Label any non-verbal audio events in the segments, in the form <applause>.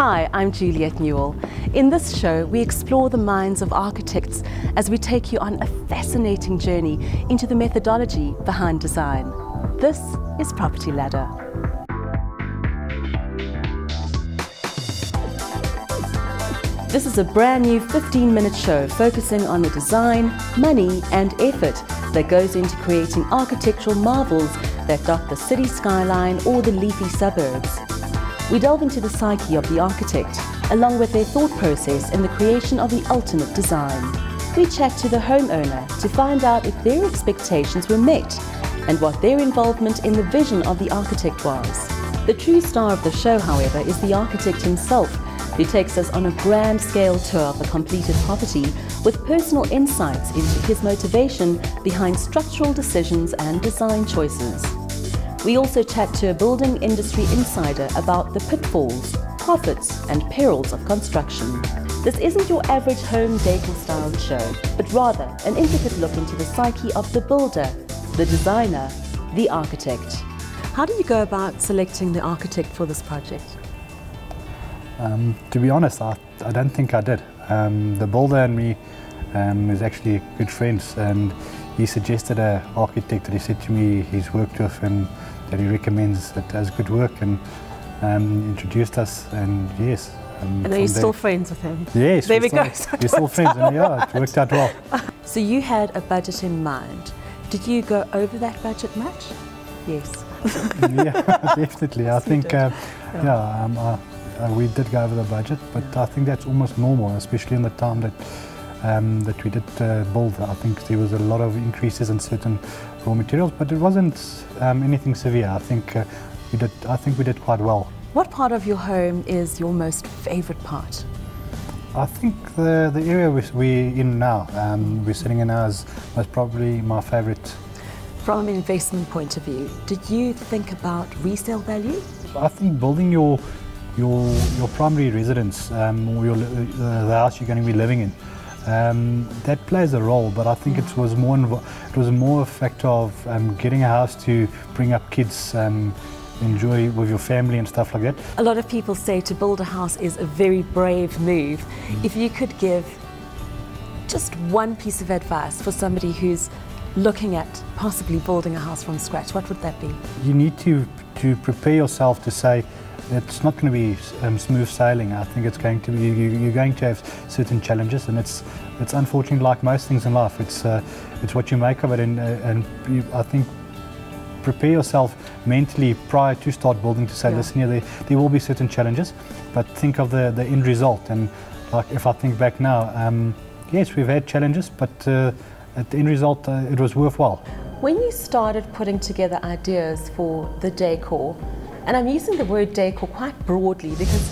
Hi, I'm Juliet Newell. In this show, we explore the minds of architects as we take you on a fascinating journey into the methodology behind design. This is Property Ladder. This is a brand new 15 minute show focusing on the design, money, and effort that goes into creating architectural marvels that dot the city skyline or the leafy suburbs. We delve into the psyche of the architect, along with their thought process in the creation of the ultimate design. We chat to the homeowner to find out if their expectations were met and what their involvement in the vision of the architect was. The true star of the show, however, is the architect himself, who takes us on a grand scale tour of the completed property with personal insights into his motivation behind structural decisions and design choices. We also chat to a building industry insider about the pitfalls, profits, and perils of construction. This isn't your average home decor styled show, but rather an intricate look into the psyche of the builder, the designer, the architect. How do you go about selecting the architect for this project? Um, to be honest, I, I don't think I did. Um, the builder and me um, is actually good friends and he suggested an architect that he said to me he's worked with and that he recommends that does good work and um, introduced us and yes. Um, and are you still friends with him? Yes. There we go. So we're still friends and yeah, it worked out well. <laughs> So you had a budget in mind. Did you go over that budget much? Yes. <laughs> yeah, <laughs> definitely. I think, uh, yeah, yeah um, uh, uh, we did go over the budget, but I think that's almost normal, especially in the time that um, that we did uh, build. I think there was a lot of increases in certain raw materials, but it wasn't um, anything severe. I think uh, we did. I think we did quite well. What part of your home is your most favourite part? I think the the area we're in now, um, we're sitting in now, is most probably my favourite. From an investment point of view, did you think about resale value? I think building your your your primary residence um, or your, uh, the house you're going to be living in um, that plays a role, but I think it was more it was more a factor of um, getting a house to bring up kids. Um, enjoy with your family and stuff like that. A lot of people say to build a house is a very brave move. Mm. If you could give just one piece of advice for somebody who's looking at possibly building a house from scratch, what would that be? You need to, to prepare yourself to say, it's not going to be um, smooth sailing. I think it's going to be you, are going to have certain challenges, and it's it's unfortunately like most things in life. It's uh, it's what you make of it, and uh, and you, I think prepare yourself mentally prior to start building to say, yeah. listen, here, there, there will be certain challenges, but think of the the end result. And like if I think back now, um, yes, we've had challenges, but uh, at the end result, uh, it was worthwhile. When you started putting together ideas for the decor, and I'm using the word decor quite broadly because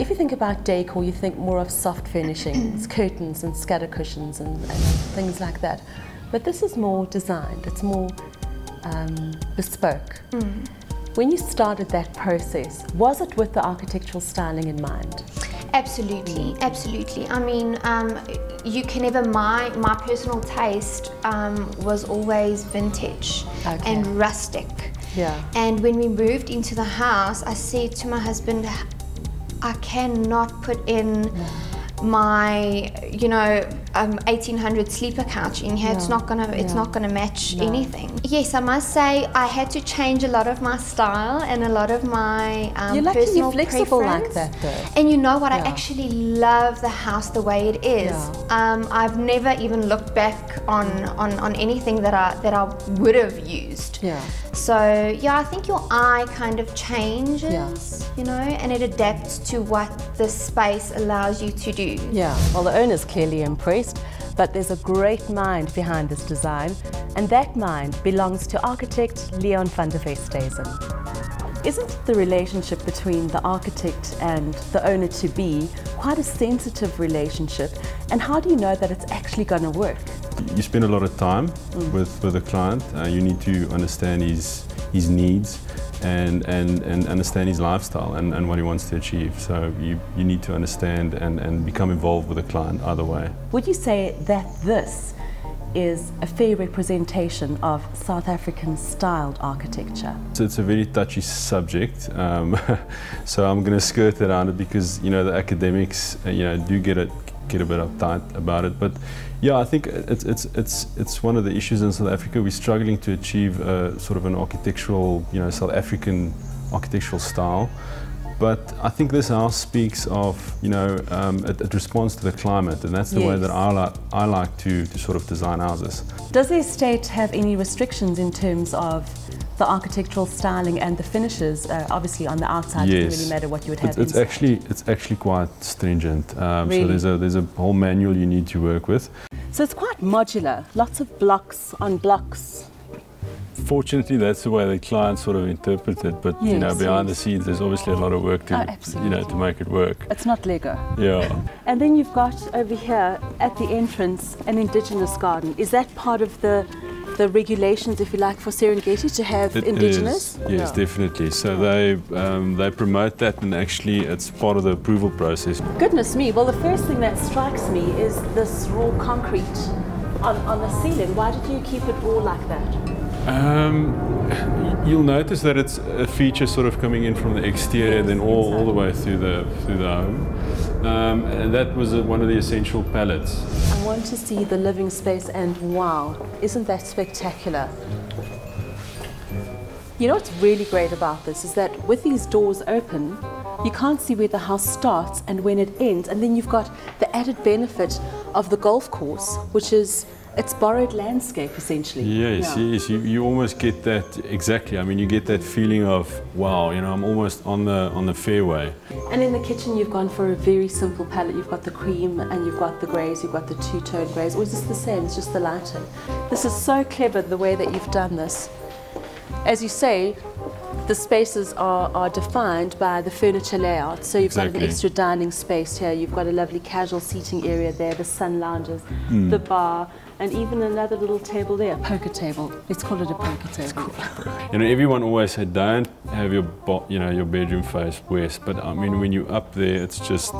if you think about decor, you think more of soft furnishings, <clears throat> curtains and scatter cushions and, and, things like that. But this is more designed, it's more um, bespoke. Mm. When you started that process, was it with the architectural styling in mind? Absolutely, absolutely. I mean, um, you can never, my, my personal taste um, was always vintage okay. and rustic. Yeah. And when we moved into the house, I said to my husband, I cannot put in my, you know, um, 1800 sleeper couch in here. It's not gonna, it's not gonna match no. anything. Yes, I must say I had to change a lot of my style and a lot of my um, you're lucky personal you're flexible preference. like that, though. And you know what? I actually love the house the way it is. Um, I've never even looked back on, on on anything that I that I would have used. Yeah. So yeah, I think your eye kind of changes, you know, and it adapts to what the space allows you to do. Yeah. Well, the owner's clearly impressed but there's a great mind behind this design, and that mind belongs to architect Leon van der Westhuizen. Isn't the relationship between the architect and the owner to be quite a sensitive relationship? And how do you know that it's actually going to work? You spend a lot of time mm. with, with a client. Uh, you need to understand his, his needs and, and, and understand his lifestyle and, and what he wants to achieve. So you, you need to understand and, and become involved with the client either way. Would you say that this is a fair representation of South African styled architecture? So it's a very touchy subject, um, <laughs> so I'm going to skirt around it because you know the academics, uh, you know, do get it get a bit uptight about it. But yeah, I think it's it's it's it's one of the issues in South Africa. We're struggling to achieve a, sort of an architectural, you know, South African architectural style. But I think this house speaks of, you know, um, it, it, responds to the climate, and that's the yes. way that I, li I like to, to sort of design houses. Does the estate have any restrictions in terms of the architectural styling and the finishes? Uh, obviously, on the outside, yes. it doesn't really matter what you would have. It's, it's actually it's actually quite stringent. Um, really? So there's a there's a whole manual you need to work with. So it's quite modular. Lots of blocks on blocks fortunately, that's the way the client sort of interprets it. But yes, you know, behind yes. the scenes, there's obviously a lot of work to oh, you know to make it work. It's not Lego. Yeah. and then you've got over here at the entrance an indigenous garden. Is that part of the the regulations, if you like, for Serengeti to have it indigenous? Is, yes, definitely. So they um, they promote that, and actually, it's part of the approval process. Goodness me! Well, the first thing that strikes me is this raw concrete on, on the ceiling. Why did you keep it raw like that? Um, you'll notice that it's a feature sort of coming in from the exterior, then all, all the way through the through the home. Um, and that was one of the essential palettes. I want to see the living space, and wow, isn't that spectacular? You know what's really great about this is that with these doors open, you can't see where the house starts and when it ends, and then you've got the added benefit of the golf course, which is it's borrowed landscape essentially. Yes, yeah. yes. You, you almost get that exactly. I mean, you get that feeling of wow. You know, I'm almost on the on the fairway. And in the kitchen, you've gone for a very simple palette. You've got the cream and you've got the greys. You've got the two-tone greys. Or is this the same? It's just the lighting. This is so clever the way that you've done this. As you say, the spaces are, are defined by the furniture layout. So you've exactly. got an extra dining space here, you've got a lovely casual seating area there, the sun lounges, mm. the bar, and even another little table there, a poker table. Let's call it a poker table. you know, everyone always said don't have your you know your bedroom face west, but I mean when you're up there, it's just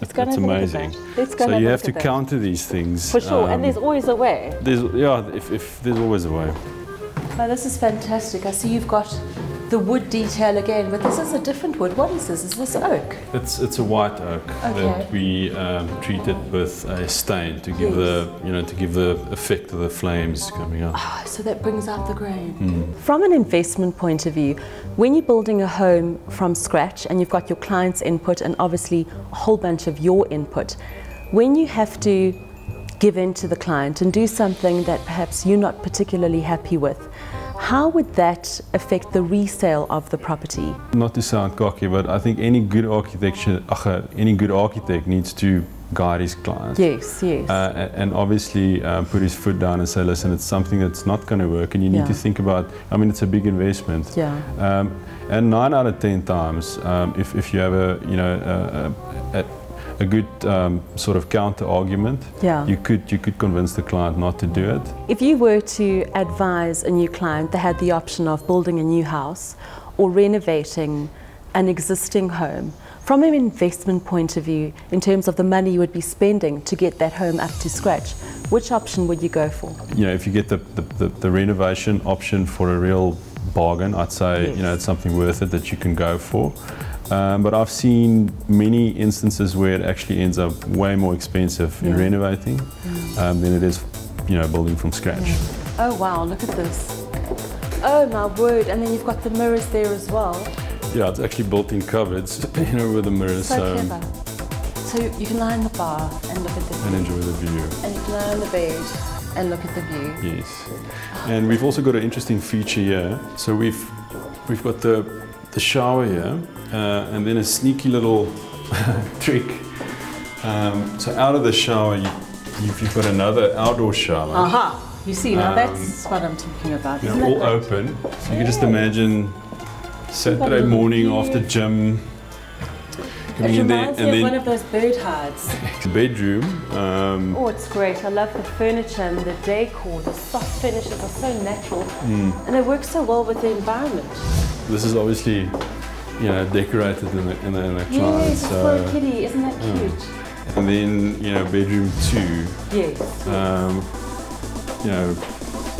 it's, it's amazing. so you have to counter these things. For sure, um, and there's always a way. There's yeah, if, if there's always a way. Well, this is fantastic. I see you've got the wood detail again, but this is a different wood. What is this? Is this oak? It's it's a white oak okay. that we um, treated with a stain to give yes. the you know to give the effect of the flames coming up. Oh, so that brings out the grain. Mm. From an investment point of view, when you're building a home from scratch and you've got your client's input and obviously a whole bunch of your input, when you have to give in to the client and do something that perhaps you're not particularly happy with, how would that affect the resale of the property? Not to sound cocky, but I think any good architecture, any good architect needs to guide his client. Yes, yes. Uh, and obviously uh, put his foot down and say, listen, it's something that's not going to work, and you need yeah. to think about. I mean, it's a big investment. Yeah. Um, and nine out of ten times, um, if, if you have a you know a, a, a good um, sort of counter argument, yeah. you could you could convince the client not to do it. If you were to advise a new client, they had the option of building a new house or renovating an existing home. From an investment point of view, in terms of the money you would be spending to get that home up to scratch, which option would you go for? You know, if you get the, the, the, the renovation option for a real bargain, I'd say yes. you know it's something worth it that you can go for. Um, but I've seen many instances where it actually ends up way more expensive yeah. in renovating mm. um, than it is, you know, building from scratch. Yeah. Oh wow, look at this. Oh my word, and then you've got the mirrors there as well. Yeah, it's actually built-in cupboards, <laughs> you know, with the mirrors. So, so clever. So you can lie in the bar and look at the view. And enjoy the view. And you can lie on the bed and look at the view. Yes. And we've also got an interesting feature here. So we've we've got the the shower here, uh, and then a sneaky little <laughs> trick. Um, so out of the shower, you, you've, you've, got another outdoor shower. Aha! You see, now um, that's what I'm talking about. You know, all open. So you can just imagine Saturday morning after gym. It reminds me of one of those bird hides. bedroom. Um, oh, it's great. I love the furniture and the decor. The soft finishes are so natural. Mm. And they work so well with the environment. This is obviously, you know, decorated in the, in the, in the yes, so, for a kitty. Isn't that cute? And then, you know, bedroom two. Yes. Um, you know,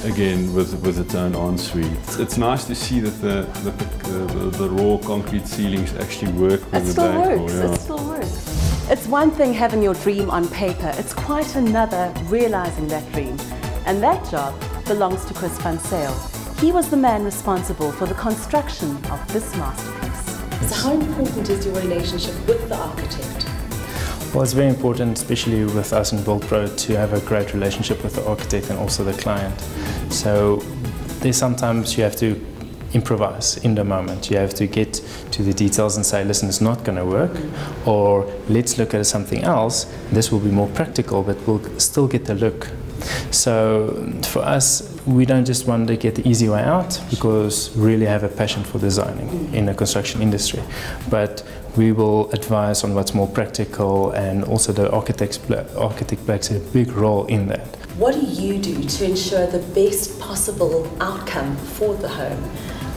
again with with its own ensuite. It's, it's nice to see that the the, the, the raw concrete ceilings actually work with It the still decor. works. yeah. It still works. It's one thing having your dream on paper. It's quite another realizing that dream. And that job belongs to Chris Van Sale. He was the man responsible for the construction of this masterpiece. So how important is your relationship with the architect? Well, it's very important, especially with us in BuildPro, to have a great relationship with the architect and also the client. So there's sometimes you have to improvise in the moment. You have to get to the details and say, listen, it's not going to work, or let's look at something else. This will be more practical, but we'll still get the look. So for us, we don't just want to get the easy way out because we really have a passion for designing in the construction industry. But we will advise on what's more practical and also the architects, architect plays a big role in that. What do you do to ensure the best possible outcome for the home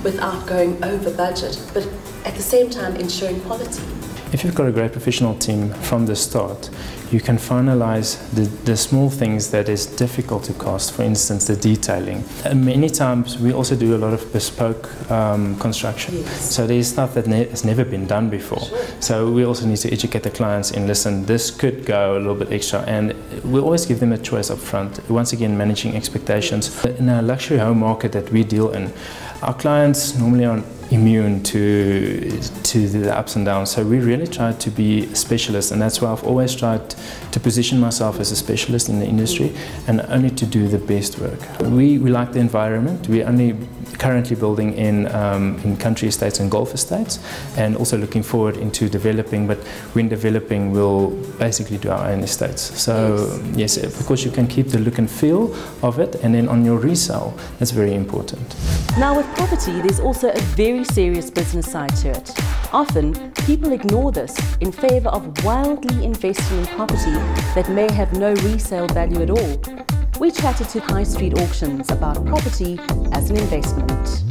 without going over budget, but at the same time ensuring quality? If you've got a great professional team from the start, you can finalize the, the small things that is difficult to cost, for instance, the detailing. And many times we also do a lot of bespoke um, construction. Yes. So there's stuff that ne- has never been done before. So we also need to educate the clients in listen, this could go a little bit extra. And we always give them a choice up front. Once again, managing expectations. In a luxury home market that we deal in, our clients normally are immune to to the ups and downs. So we really try to be specialists, and that's why I've always tried to position myself as a specialist in the industry and only to do the best work. We we like the environment. We're only currently building in um, in country estates and golf estates, and also looking forward into developing. But when developing, we'll basically do our own estates. So yes, because you can keep the look and feel of it, and then on your resale, that's very important. Now, with property, there's also a very serious business side to it. Often, people ignore this in favor of wildly investing in property that may have no resale value at all. We chatted to high street auctions about property as an investment.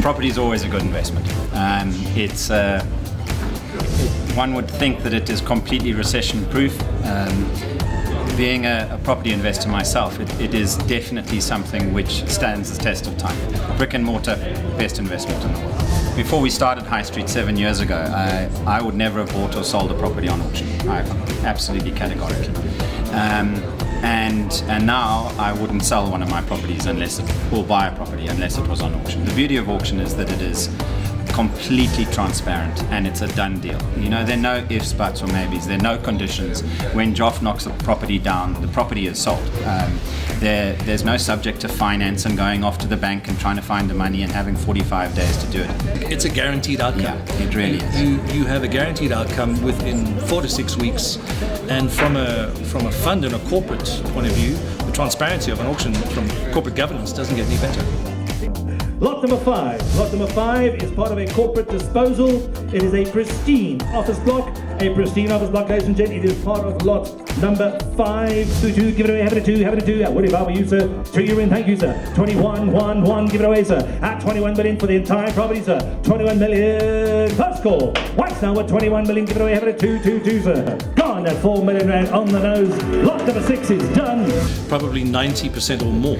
property is always a good investment. Um, it's uh, one would think that it is completely recession proof. Um, being a, a property investor myself, it, it is definitely something which stands the test of time. Brick and mortar, best investment in the world. Before we started High Street seven years ago, I, I would never have bought or sold a property on auction. I, absolutely categorically. Um, and and now I wouldn't sell one of my properties unless it, or buy a property unless it was on auction. The beauty of auction is that it is completely transparent and it's a done deal. You know, there are no ifs, buts, or maybes. There are no conditions. When Joff knocks a property down, the property is sold. Um, there, there's no subject to finance and going off to the bank and trying to find the money and having 45 days to do it. It's a guaranteed outcome. Yeah, it really is. You, you have a guaranteed outcome within four to six weeks, and from a from a fund and a corporate point of view, the transparency of an auction from corporate governance doesn't get any better. Lot number five. Lot number five is part of a corporate disposal. It is a pristine office block. A pristine office block, ladies and gentlemen. It is part of lot number five. Two, two, give it away. Have it a two, have it a two. What about you, sir? Two, you're in. Thank you, sir. 21, 1, 1. Give it away, sir. At 21 million for the entire property, sir. 21 million. First call. White's now at 21 million. Give it away. Have it a two, two, two, sir. Gone at 4 million rand on the nose. Lot number six is done. Probably 90% or more,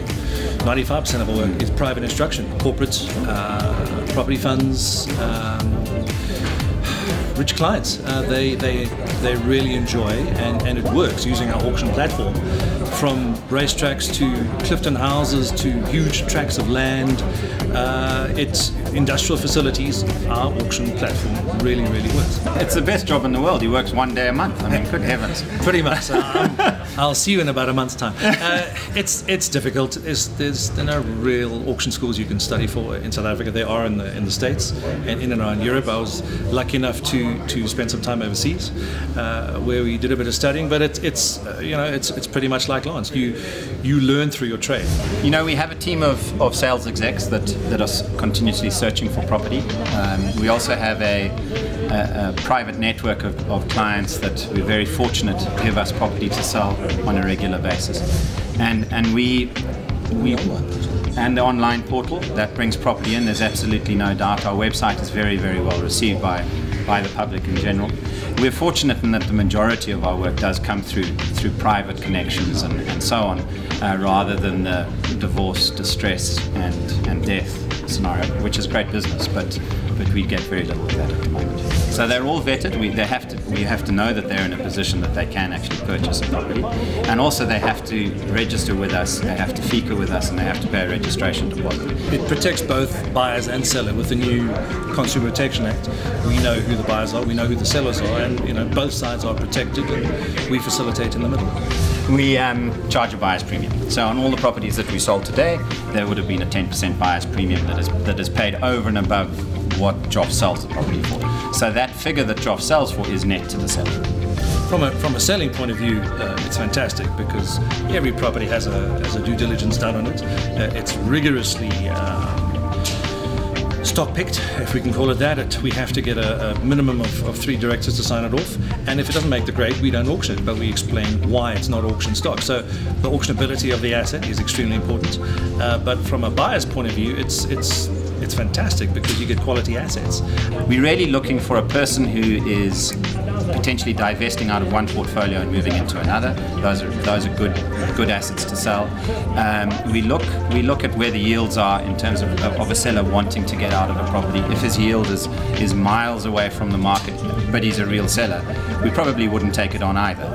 95% of our work is private instruction, corporates, uh, property funds. Um, rich clients. Uh, they, they, they really enjoy, and, and it works using our auction platform. From racetracks to Clifton houses to huge tracts of land, uh, it's industrial facilities. Our auction platform really, really works. It's the best job in the world. He works one day a month. I mean, good heavens. Pretty much. I'll see you in about a month's time. <laughs> Uh, it's it's difficult. There's, there's there are no real auction schools you can study for in South Africa. There are in the in the states and in and around Europe. I was lucky enough to to spend some time overseas, uh, where we did a bit of studying. But it, it's uh, you know it's it's pretty much like Lance. You you learn through your trade. You know, we have a team of, of sales execs that, that are continuously searching for property. Um, we also have a, a, a private network of, of clients that we're very fortunate to give us property to sell on a regular basis. And, and we, we, and the online portal that brings property in, there's absolutely no doubt. Our website is very, very well received by, by the public in general. We're fortunate in that the majority of our work does come through through private connections and, and so on. uh, rather than the divorce, distress, and, and death scenario, which is great business, but but we get very little of that at the moment. So they're all vetted. We they have to we have to know that they're in a position that they can actually purchase a property, and also they have to register with us. They have to FICA with us, and they have to pay a registration deposit. It protects both buyers and seller with the new Consumer Protection Act. We know who the buyers are, we know who the sellers are, and you know both sides are protected, and we facilitate in the middle. We um, charge a buyer's premium. So on all the properties that we sold today, there would have been a 10% buyer's premium that is that is paid over and above what Joff sells the property for. So that figure that Joff sells for is net to the seller. From a, from a selling point of view, uh, it's fantastic because every property has a, has a due diligence done on it. Uh, it's rigorously um, stock picked, if we can call it that. It, we have to get a, a minimum of, of, three directors to sign it off. And if it doesn't make the grade, we don't auction it, but we explain why it's not auction stock. So the auctionability of the asset is extremely important. Uh, but from a buyer's point of view, it's it's it's fantastic because you get quality assets. We're really looking for a person who is potentially divesting out of one portfolio and moving into another. Those are those are good good assets to sell. Um, we look we look at where the yields are in terms of, of a seller wanting to get out of a property. If his yield is is miles away from the market, but he's a real seller, we probably wouldn't take it on either.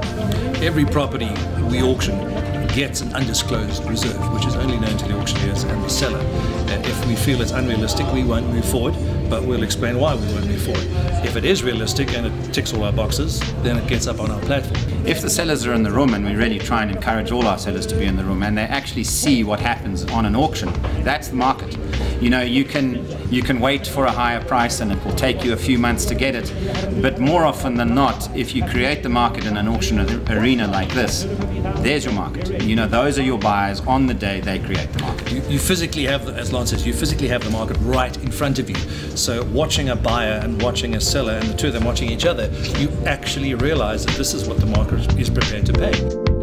Every property we auction gets an undisclosed reserve, which is only known to the auctioneers and the seller. Uh, if we feel it's unrealistic, we won't move forward, but we'll explain why we won't move forward. If it is realistic and it ticks all our boxes, then it gets up on our platform. If the sellers are in the room, and we really try and encourage all our sellers to be in the room, and they actually see what happens on an auction, that's the market. You know, you can you can wait for a higher price and it will take you a few months to get it. But more often than not, if you create the market in an auction arena like this, there's your market. You know, those are your buyers on the day they create the market. You, you physically have, as Lance says, you physically have the market right in front of you. So watching a buyer and watching a seller and the two of them watching each other, you actually realize that this is what the market is prepared to pay.